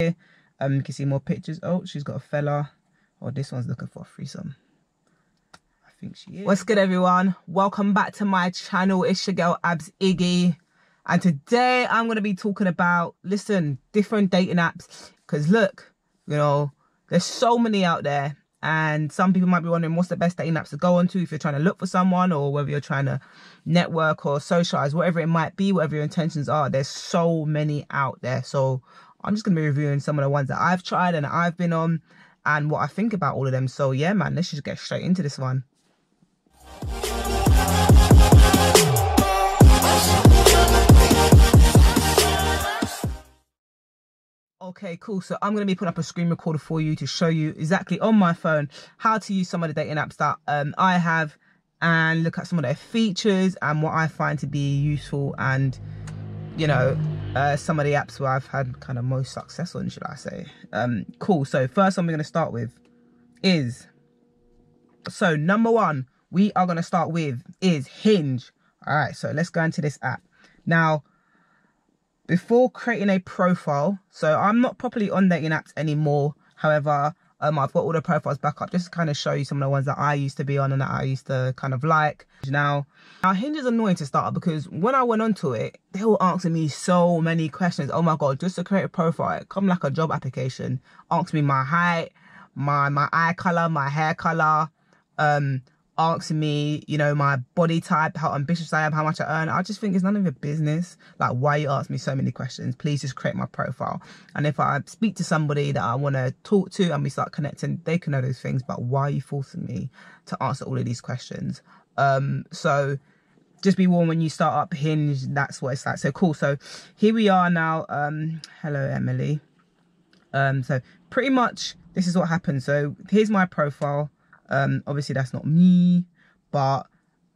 Um, you can see more pictures. Oh, she's got a fella. Oh, this one's looking for a threesome. I think she is. What's good, everyone? Welcome back to my channel. It's your girl, Abz Iggy. And today I'm going to be talking about, listen, different dating apps. Because look, you know, there's so many out there. And some people might be wondering what's the best dating apps to go onto if you're trying to look for someone or whether you're trying to network or socialize, whatever it might be, whatever your intentions are. There's so many out there. So I'm just going to be reviewing some of the ones that I've tried and I've been on and what I think about all of them. So yeah, man, let's just get straight into this one. Okay, cool. So I'm going to be putting up a screen recorder for you to show you exactly on my phone how to use some of the dating apps that um, I have and look at some of their features and what I find to be useful and, you know, uh, some of the apps where I've had kind of most success on, should I say. Um, cool. So first one we're going to start with is, so number one, we are going to start with is Hinge. All right, so let's go into this app. Now, before creating a profile, so I'm not properly on dating apps anymore. However, um, I've got all the profiles back up just to kind of show you some of the ones that I used to be on and that I used to kind of like. Now, now Hinge is annoying to start because when I went onto it, they were asking me so many questions. Oh my god, just to create a profile, come like a job application. Ask me my height, my my eye color, my hair color, um, asking me, you know, my body type, how ambitious I am, how much I earn. I just think it's none of your business. Like, why you ask me so many questions? Please just create my profile. And if I speak to somebody that I want to talk to and we start connecting, they can know those things. But why are you forcing me to answer all of these questions? Um, so just be warned when you start up Hinge, that's what it's like. So cool. So here we are now. Um, hello, Emily. Um, so pretty much this is what happens. So here's my profile. Um, obviously that's not me, but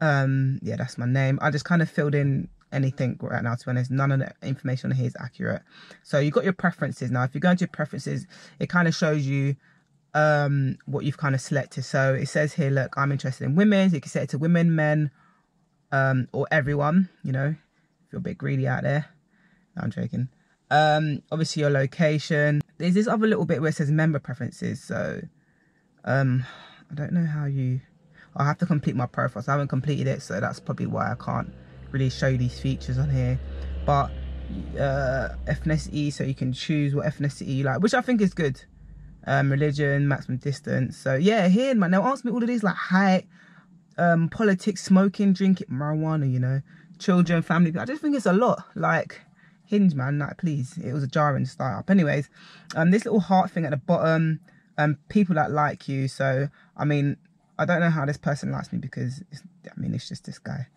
um, yeah, that's my name. I just kind of filled in anything right now to be honest. None of the information on here is accurate. So you got your preferences. Now if you go into your preferences it kind of shows you um what you've kind of selected. So it says here look i'm interested in women. So you can set it to women men um or everyone you know if you're a bit greedy out there. No, i'm joking. Um obviously your location. There's this other little bit where it says member preferences so um I don't know how you... i have to complete my profile. So I haven't completed it, so that's probably why I can't really show these features on here. But uh, ethnicity, so you can choose what ethnicity you like, which I think is good. Um, religion, maximum distance. So yeah, here, man, they'll ask me all of these like height, um, politics, smoking, drinking, marijuana, you know, children, family. I just think it's a lot. Like, Hinge, man, like, please. It was a jarring startup. Anyways, um, this little heart thing at the bottom, um, people that like you. So, I mean, I don't know how this person likes me because, I mean, it's just this guy.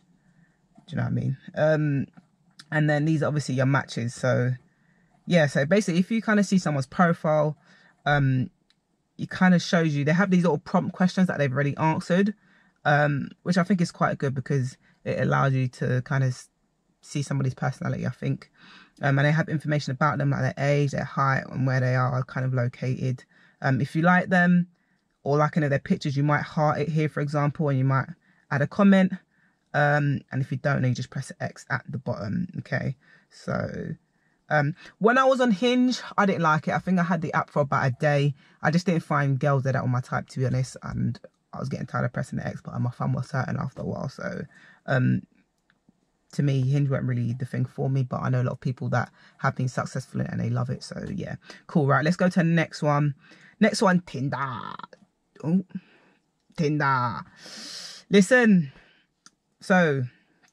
Do you know what I mean? Um, and then these are obviously your matches. So, yeah, so basically, if you kind of see someone's profile, um, it kind of shows you, they have these little prompt questions that they've already answered, um, which I think is quite good because it allows you to kind of see somebody's personality, I think. Um, and they have information about them, like their age, their height, and where they are kind of located. Um, if you like them or like any of their pictures, you might heart it here, for example, and you might add a comment. Um, and if you don't, then you just press X at the bottom. Okay. So um, when I was on Hinge, I didn't like it. I think I had the app for about a day. I just didn't find girls that were my type, to be honest. And I was getting tired of pressing the X button. My thumb was hurting after a while. So um, to me, Hinge weren't really the thing for me, but I know a lot of people that have been successful and they love it. So yeah, cool. Right, let's go to the next one. Next one, Tinder. Oh, Tinder. Listen, so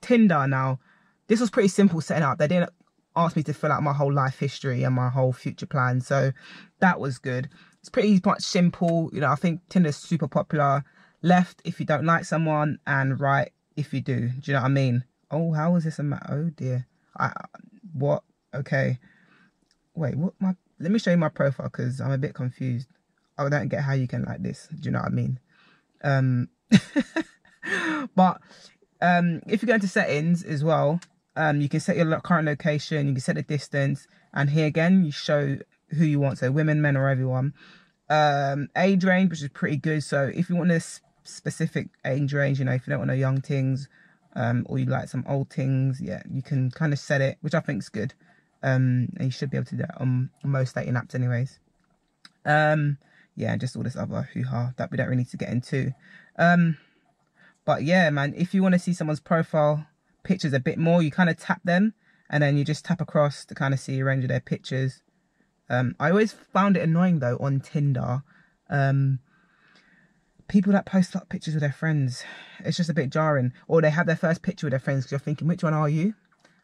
Tinder now, this was pretty simple setting up. They didn't ask me to fill out my whole life history and my whole future plan. So that was good. It's pretty much simple. You know, I think Tinder's super popular. Left if you don't like someone and right if you do. Do you know what I mean? Oh, how is this a matter? Oh dear. I what? Okay. Wait, what my let me show you my profile because I'm a bit confused. I don't get how you can like this. Do you know what I mean? Um, but um, if you go into settings as well, um, you can set your current location, you can set the distance, and here again, you show who you want. So women, men, or everyone. Um, age range, which is pretty good. So if you want this specific age range, you know, if you don't want no young things, um, or you like some old things, yeah, you can kind of set it, which I think is good. Um, and you should be able to do that on most dating apps, anyways. Um, yeah, just all this other hoo ha that we don't really need to get into. Um, but yeah, man, if you want to see someone's profile pictures a bit more, you kind of tap them and then you just tap across to kind of see a range of their pictures. Um, I always found it annoying though on Tinder. Um, people that post like pictures with their friends, it's just a bit jarring. Or they have their first picture with their friends because you're thinking, which one are you?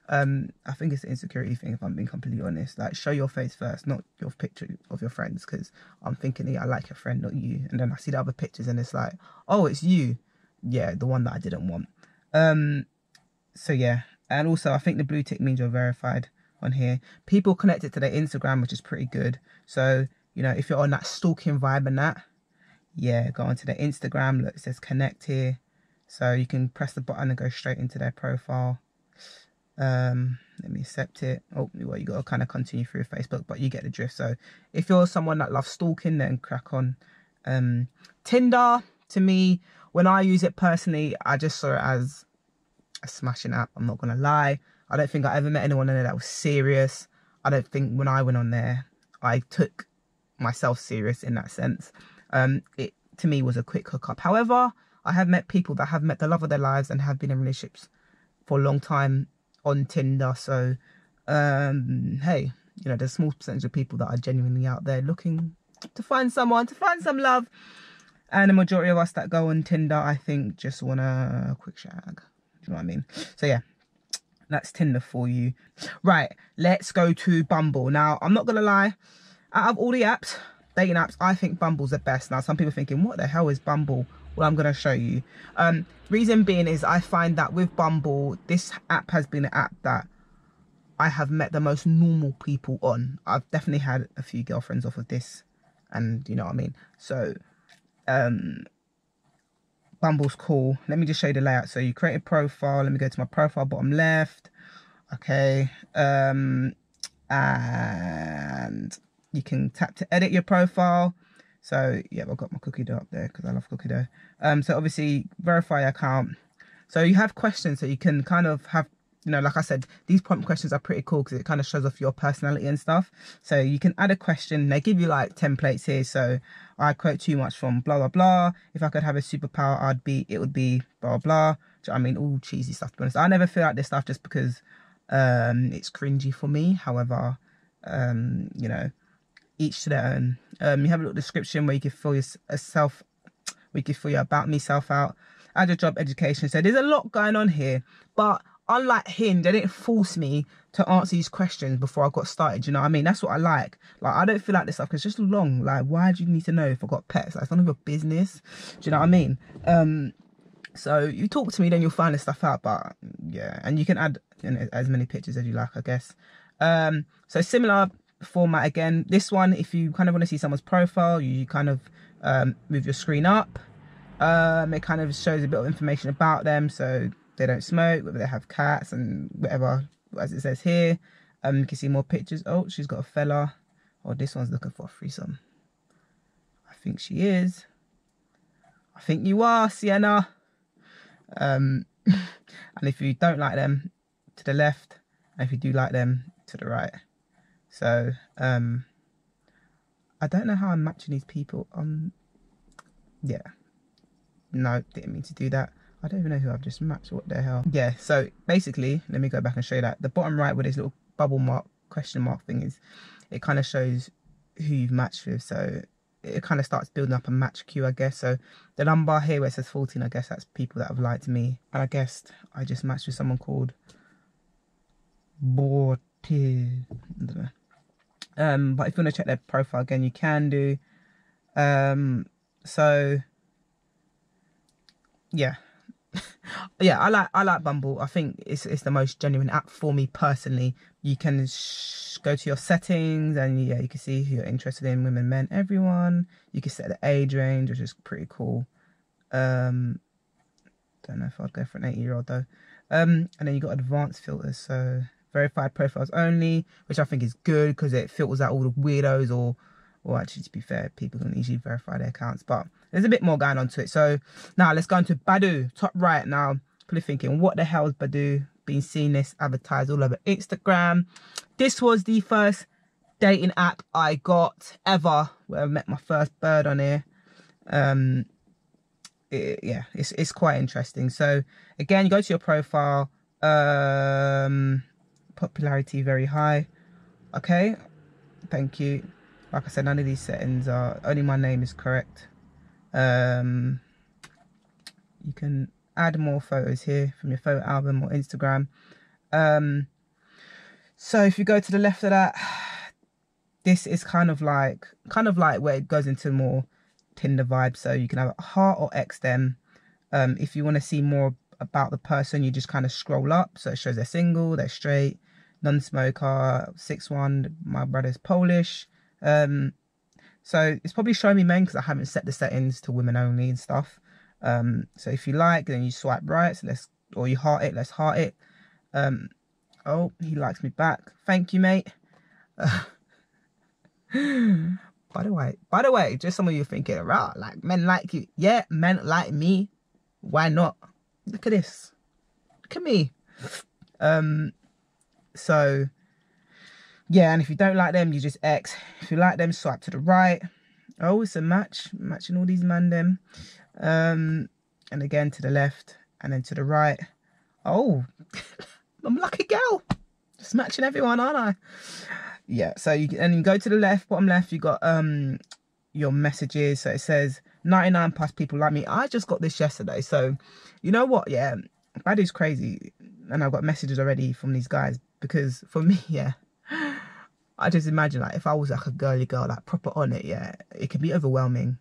Um, I think it's an insecurity thing if I'm being completely honest. Like show your face first, not your picture of your friends, because I'm thinking, yeah, I like your friend, not you. And then I see the other pictures and it's like, oh, it's you. Yeah, the one that I didn't want. Um, so yeah, and also I think the blue tick means you're verified on here. People connected to their Instagram, which is pretty good. So you know, if you're on that stalking vibe and that, yeah, go onto their Instagram. Look, it says connect here. So you can press the button and go straight into their profile. Um, let me accept it. Oh, well, you got to kind of continue through Facebook, but you get the drift. So if you're someone that loves stalking, then crack on. Um, Tinder, to me, when I use it personally, I just saw it as a smashing app. I'm not going to lie. I don't think I ever met anyone in there that was serious. I don't think when I went on there, I took myself serious in that sense. Um, it to me was a quick hookup. However, I have met people that have met the love of their lives and have been in relationships for a long time on Tinder. So, um, hey, you know, there's a small percentage of people that are genuinely out there looking to find someone, to find some love. And the majority of us that go on Tinder, I think, just want a quick shag. Do you know what I mean? So, yeah, that's Tinder for you. Right, let's go to Bumble. Now, I'm not going to lie, out of all the apps, dating apps, I think Bumble's the best. Now, some people thinking, what the hell is Bumble? Well, I'm going to show you. Um, reason being is I find that with Bumble, this app has been an app that I have met the most normal people on. I've definitely had a few girlfriends off of this, and you know what I mean. So, um, Bumble's cool. Let me just show you the layout. So you create a profile. Let me go to my profile bottom left. Okay. Um, and you can tap to edit your profile. So yeah, I've got my cookie dough up there because I love cookie dough. Um, so obviously verify account. So you have questions so you can kind of have, you know, like I said, these prompt questions are pretty cool because it kind of shows off your personality and stuff. So you can add a question. They give you like templates here. So I quote too much from blah, blah, blah. If I could have a superpower, I'd be, it would be blah, blah. I mean, all cheesy stuff to be honest. I never feel like this stuff just because um, it's cringy for me. However, um, you know, each to their own. Um, you have a little description where you can fill yourself, where you can fill your about me self out, add your job education. So there's a lot going on here, but unlike Hinge, they didn't force me to answer these questions before I got started. You know what I mean? That's what I like. Like I don't feel like this stuff because it's just long. Like why do you need to know if I got pets? Like, it's none of your business. Do you know what I mean? Um, so you talk to me, then you'll find this stuff out. But yeah, and you can add you know, as many pictures as you like, I guess. Um, so similar format again. This one, if you kind of want to see someone's profile, you kind of um, move your screen up. Um, it kind of shows a bit of information about them. So they don't smoke, whether they have cats and whatever, as it says here. Um, you can see more pictures. Oh, she's got a fella. Oh, this one's looking for a threesome. I think she is. I think you are, Sienna. Um, and if you don't like them, to the left. And if you do like them, to the right. So um, I don't know how I'm matching these people. Um, yeah, no, didn't mean to do that. I don't even know who I've just matched. What the hell? Yeah. So basically, let me go back and show you that the bottom right with this little bubble mark question mark thing is, it kind of shows who you've matched with. So it kind of starts building up a match queue, I guess. So the number here where it says 14, I guess that's people that have lied to me. And I guess I just matched with someone called Borti. Um, but if you want to check their profile again, you can do. Um, so yeah, yeah, I like I like Bumble. I think it's it's the most genuine app for me personally. You can go to your settings and yeah, you can see who you're interested in, women, men, everyone. You can set the age range, which is pretty cool. Um, don't know if I'd go for an 80 year old though. Um, and then you got advanced filters, so verified profiles only, which I think is good because it filters out all the weirdos or, or actually to be fair, people don't usually verify their accounts, but there's a bit more going on to it. So now let's go into Badoo, top right. Now, probably thinking, what the hell is Badoo? Being seen this advertised all over Instagram. this was the first dating app I got ever where I met my first bird on here. Um, it, yeah, it's it's quite interesting. So again, you go to your profile. Um, popularity very high. Okay, thank you. Like I said, none of these settings are only my name is correct. Um, you can add more photos here from your photo album or Instagram. Um, so if you go to the left of that, this is kind of like kind of like where it goes into more Tinder vibe. So you can have a heart or X them. Um, if you want to see more about the person, you just kind of scroll up. So it shows they're single, they're straight, non-smoker, six one. My brother's Polish. Um, so it's probably showing me men because I haven't set the settings to women only and stuff. Um, so if you like, then you swipe right. So let's or you heart it. Let's heart it. Um, oh, he likes me back. Thank you, mate. By the way, by the way, just some of you thinking, right, like men like you. Yeah, men like me. Why not? Look at this. Look at me. Um, so yeah, and if you don't like them, you just X. If you like them, swipe to the right. Oh, it's a match, matching all these man them. Um, and again to the left, and then to the right. Oh, I'm lucky girl. Just matching everyone, aren't I? yeah so you and you go to the left bottom left you got um your messages so it says 99 plus people like me i just got this yesterday so you know what yeah is crazy and i've got messages already from these guys because for me yeah i just imagine like if i was like a girly girl like proper on it yeah it can be overwhelming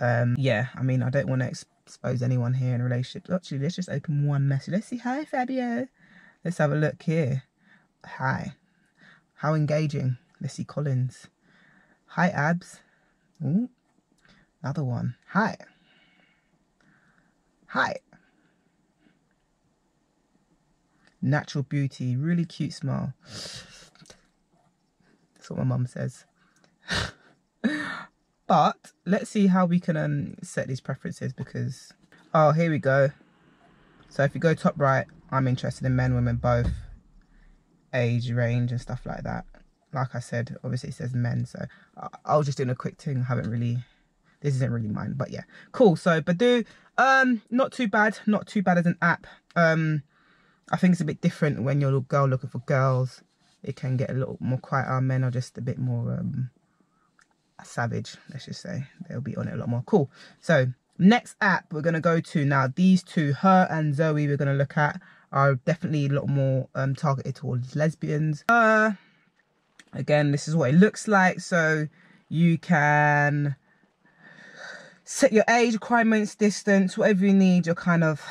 um yeah i mean i don't want to expose anyone here in a relationship actually let's just open one message let's see hi fabio let's have a look here hi how engaging. Missy Collins. Hi, Abz. Ooh, another one. Hi. Hi. Natural beauty. Really cute smile. That's what my mum says. but let's see how we can um, set these preferences because... Oh, here we go. So if you go top right, I'm interested in men, women, both age range and stuff like that like i said obviously it says men so i was just doing a quick thing I haven't really this isn't really mine but yeah cool so badoo um not too bad not too bad as an app um i think it's a bit different when you're a girl looking for girls. It can get a little more quiet. Our men are just a bit more um savage let's just say. They'll be on it a lot more. Cool. So next app we're going to go to now these two her and zoe we're going to look at are definitely a lot more um, targeted towards lesbians. Uh, again, this is what it looks like. So you can set your age requirements, distance, whatever you need, your kind of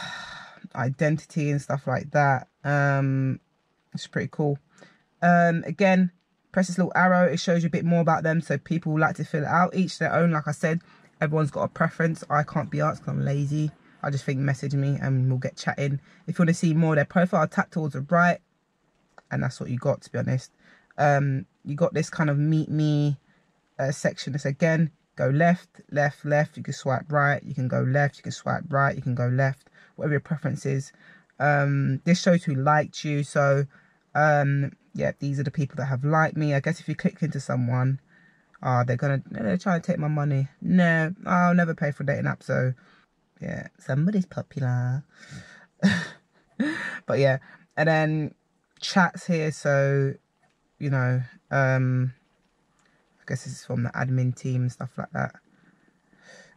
identity and stuff like that. Um, it's pretty cool. Um, again, press this little arrow. It shows you a bit more about them. So people like to fill it out. Each their own. Like I said, everyone's got a preference. I can't be asked because I'm lazy. I just think message me and we'll get chatting. If you want to see more their profile, tap towards the right. And that's what you got, to be honest. Um, you got this kind of meet me uh, section. This again, go left, left, left. You can swipe right. You can go left. You can swipe right. You can go left. Whatever your preference is. Um, this shows who liked you. So, um, yeah, these are the people that have liked me. I guess if you click into someone, uh, they're gonna they're trying to take my money. No, I'll never pay for a dating app. So yeah, somebody's popular. but yeah, and then chats here. So, you know, um, I guess this is from the admin team and stuff like that.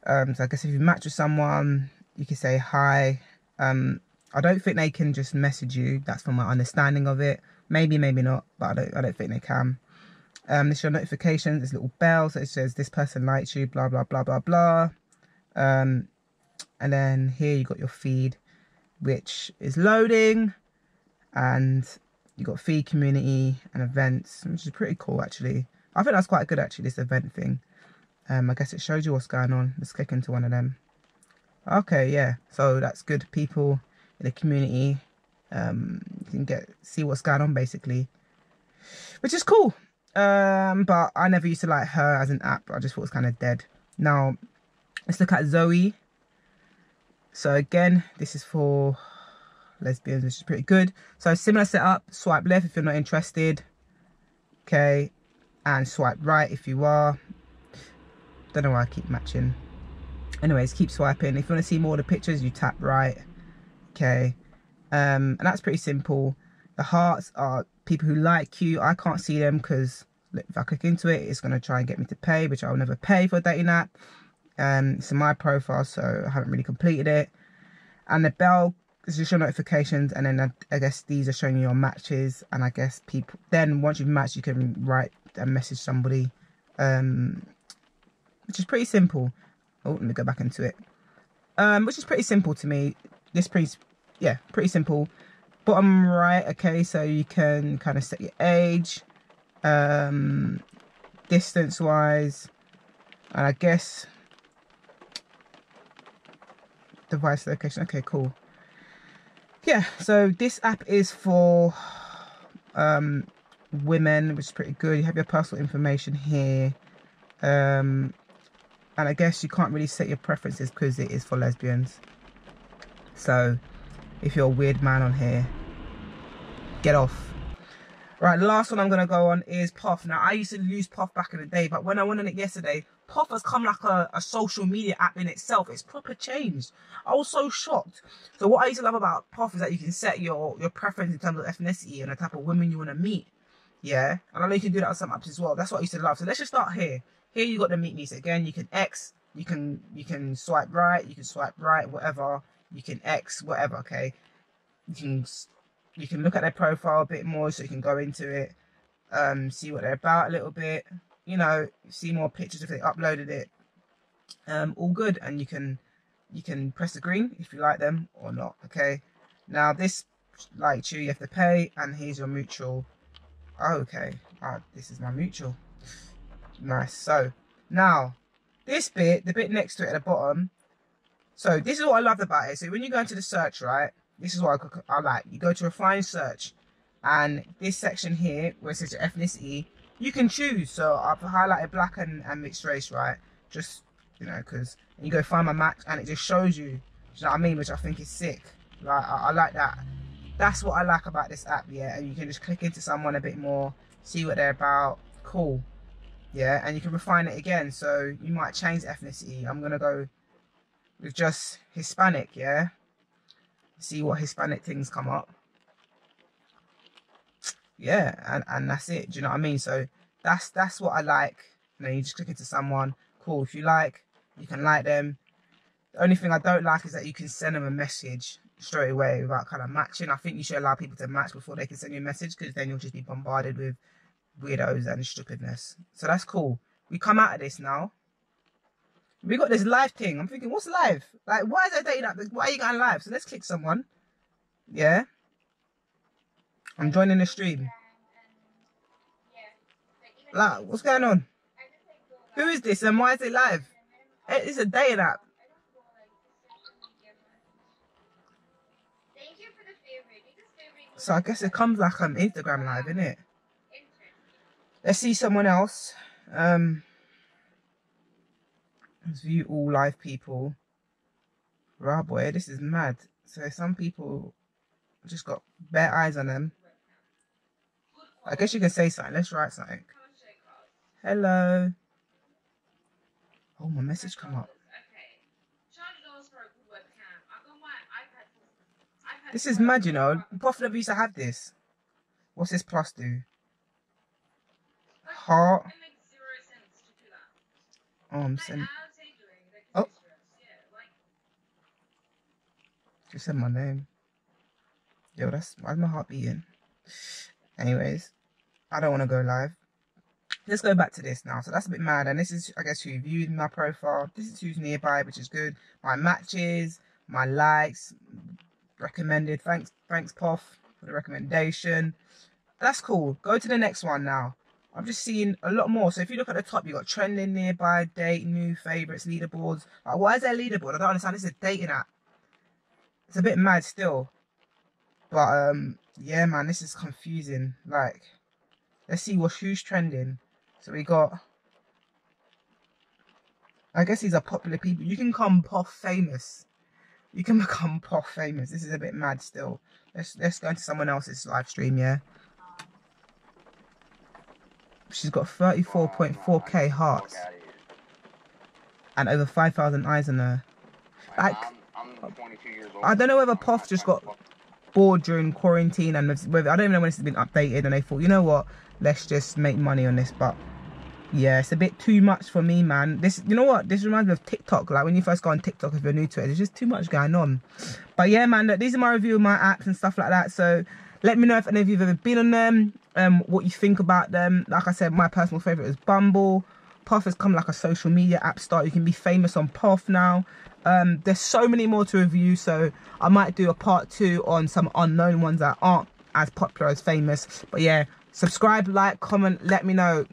Um, so I guess if you match with someone, you can say hi. Um, I don't think they can just message you. That's from my understanding of it. Maybe, maybe not, but I don't. I don't think they can. Um, this your notifications. This little bell, so it says this person likes you. Blah blah blah blah blah. Um, and then here you got your feed which is loading and you got feed community and events which is pretty cool actually i think that's quite good actually this event thing um i guess it shows you what's going on let's click into one of them okay yeah so that's good people in the community um you can get see what's going on basically which is cool um but i never used to like her as an app i just thought it was kind of dead now let's look at zoe so again, this is for lesbians, which is pretty good. So similar setup, swipe left if you're not interested. Okay, and swipe right if you are. Don't know why I keep matching. Anyways, keep swiping. If you want to see more of the pictures, you tap right. Okay, um, and that's pretty simple. The hearts are people who like you. I can't see them because if I click into it, it's going to try and get me to pay, which I'll never pay for a dating app. Um, it's in my profile, so I haven't really completed it. And the bell is just your notifications, and then I, guess these are showing you your matches. And I guess people then once you've matched, you can write and message somebody, um, which is pretty simple. Oh, let me go back into it. Um, which is pretty simple to me. This pretty, yeah, pretty simple bottom right okay so you can kind of set your age um distance wise and i guess device location okay cool yeah so this app is for um women which is pretty good you have your personal information here um and i guess you can't really set your preferences because it is for lesbians. So if you're a weird man on here get off. Right last one i'm gonna go on is POF. Now i used to use POF back in the day but when i went on it yesterday POF has come like a, a social media app in itself. It's proper changed. I was so shocked. So what i used to love about POF is that you can set your your preference in terms of ethnicity and the type of women you want to meet. Yeah? And i know you can do that on some apps as well. That's what i used to love. So let's just start here here you got the meet me again. You can x you can you can swipe right you can swipe right whatever. You can x whatever okay? You can you can look at their profile a bit more so you can go into it um see what they're about a little bit you know see more pictures if they uploaded it. Um all good and you can you can press the green if you like them or not okay? Now this like you you have to pay and here's your mutual. Oh, okay ah, this is my mutual nice so now this bit the bit next to it at the bottom so this is what i loved about it so when you go into the search right this is what I, I like. You go to refine search and this section here where it says ethnicity, you can choose. So I've highlighted black and, and mixed race, right? Just, you know, because you go find my match and it just shows you, you know what I mean? Which I think is sick. Like, I, I like that. That's what I like about this app, yeah? And you can just click into someone a bit more, see what they're about. Cool. Yeah, and you can refine it again. So you might change ethnicity. I'm going to go with just Hispanic, yeah? see what Hispanic things come up. Yeah, and, and that's it. Do you know what I mean? So that's that's what I like. You know, you just click into someone. Cool. If you like, you can like them. The only thing I don't like is that you can send them a message straight away without kind of matching. I think you should allow people to match before they can send you a message because then you'll just be bombarded with weirdos and stupidness. So that's cool. We come out of this now we got this live thing. I'm thinking, what's live? Like, why is that dating app? Why are you going live? So let's click someone. Yeah. I'm joining the stream. Like, what's going on? Who is this and why is it live? It's a dating app. So I guess it comes like um Instagram live, isn't it? Let's see someone else. Um Let's view all live people. Rah boy, this is mad. So some people just got bare eyes on them. I guess you can say something. Let's write something. Hello. Oh, my message come up. This is mad, you know. Never used to have this. What's this plus do? Heart. Oh, I'm sending. Just oh. said my name. Yo, that's why's my heart beating? Anyways, I don't want to go live. Let's go back to this now. So that's a bit mad. And this is, I guess, who viewed my profile. This is who's nearby, which is good. My matches, my likes, recommended. Thanks, thanks, POF, for the recommendation. That's cool. Go to the next one now. I'm just seeing a lot more. So if you look at the top, you've got trending nearby, date, new favorites, leaderboards. Like, why is there a leaderboard? I don't understand. This is a dating app it's a bit mad still. But um yeah man, this is confusing. Like let's see what who's trending. So we got I guess these are popular people. You can come POF famous. You can become POF famous. This is a bit mad still. Let's let's go into someone else's live stream, yeah. She's got 34.4k hearts and over 5,000 eyes on her. Like, I don't know whether POF just got bored during quarantine and whether I don't even know when this has been updated and they thought, you know what, let's just make money on this. But yeah, it's a bit too much for me, man. This, you know what, this reminds me of TikTok. Like when you first go on TikTok, if you're new to it, there's just too much going on. But yeah, man, look, these are my review of my apps and stuff like that. So let me know if any of you have ever been on them, um, what you think about them. Like I said, my personal favorite is Bumble. POF has come like a social media app start. You can be famous on POF now. Um, there's so many more to review, so I might do a part two on some unknown ones that aren't as popular as famous. But yeah, subscribe, like, comment, let me know.